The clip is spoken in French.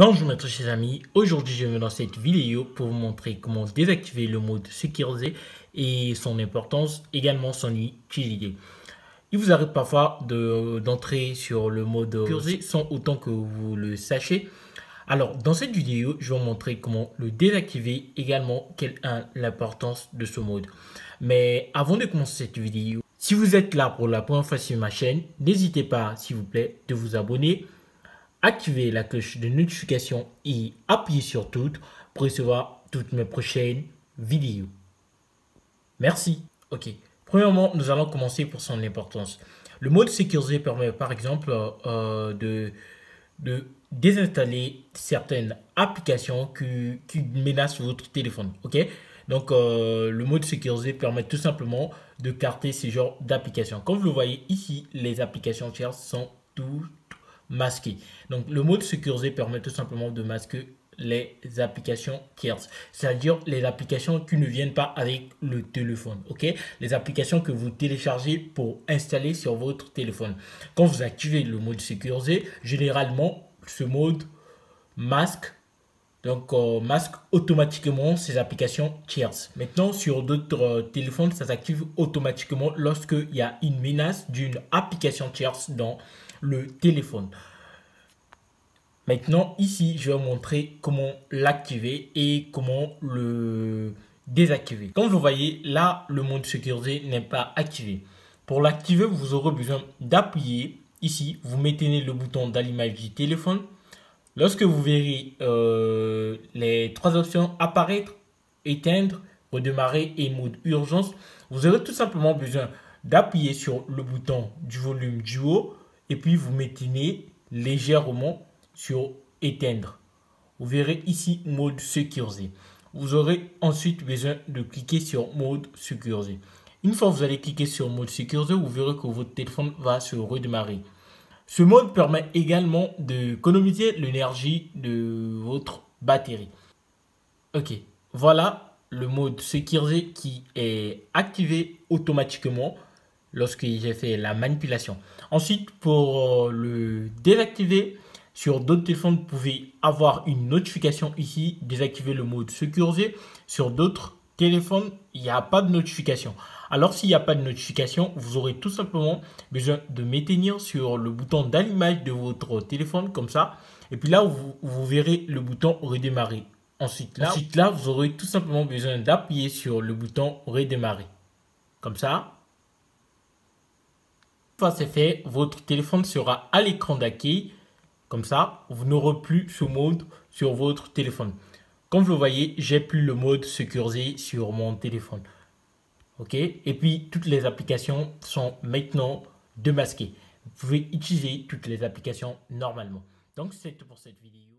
Bonjour mes chers amis, aujourd'hui je vais dans cette vidéo pour vous montrer comment désactiver le mode sécurisé et son importance, également son utilité. Il vous arrive parfois d'entrer sur le mode sécurisé sans autant que vous le sachiez. Alors dans cette vidéo, je vais vous montrer comment le désactiver, également quelle est l'importance de ce mode. Mais avant de commencer cette vidéo, si vous êtes là pour la première fois sur ma chaîne, n'hésitez pas s'il vous plaît de vous abonner activez la cloche de notification et appuyez sur toutes pour recevoir toutes mes prochaines vidéos. Merci. Ok. Premièrement, nous allons commencer pour son importance. Le mode sécurisé permet par exemple euh, de, de désinstaller certaines applications qui, menacent votre téléphone. Ok Donc, euh, le mode sécurisé permet tout simplement de carter ce genre d'applications. Comme vous le voyez ici, les applications tierces sont toutes masquer. Donc le mode sécurisé permet tout simplement de masquer les applications tierces, c'est-à-dire les applications qui ne viennent pas avec le téléphone, ok? Les applications que vous téléchargez pour installer sur votre téléphone. Quand vous activez le mode sécurisé, généralement, ce mode masque donc, euh, masque automatiquement ces applications tierces. Maintenant, sur d'autres euh, téléphones, ça s'active automatiquement lorsqu'il y a une menace d'une application tierce dans le téléphone. Maintenant, ici, je vais vous montrer comment l'activer et comment le désactiver. Comme vous voyez, là, le mode sécurisé n'est pas activé. Pour l'activer, vous aurez besoin d'appuyer ici. Vous mettez le bouton d'allumage du téléphone. Lorsque vous verrez euh, les trois options apparaître, éteindre, redémarrer et mode urgence, vous aurez tout simplement besoin d'appuyer sur le bouton du volume du haut et puis vous mettez légèrement sur éteindre. Vous verrez ici mode sécurisé. Vous aurez ensuite besoin de cliquer sur mode sécurisé. Une fois que vous allez cliquer sur mode sécurisé, vous verrez que votre téléphone va se redémarrer. Ce mode permet également d'économiser l'énergie de votre batterie. Ok, voilà le mode sécurisé qui est activé automatiquement lorsque j'ai fait la manipulation. Ensuite, pour euh, le désactiver, sur d'autres téléphones, vous pouvez avoir une notification ici, désactiver le mode sécurisé. Sur d'autres téléphones, il n'y a pas de notification. Alors, s'il n'y a pas de notification, vous aurez tout simplement besoin de maintenir sur le bouton d'allumage de votre téléphone, comme ça. Et puis là, vous, vous verrez le bouton redémarrer. Ensuite là, ensuite, là, vous aurez tout simplement besoin d'appuyer sur le bouton redémarrer. Comme ça, fois c'est fait, votre téléphone sera à l'écran d'accueil. Comme ça, vous n'aurez plus ce mode sur votre téléphone. Comme vous le voyez, j'ai plus le mode sécurisé sur mon téléphone. OK? Et puis, toutes les applications sont maintenant démasquées. Vous pouvez utiliser toutes les applications normalement. Donc, c'est tout pour cette vidéo.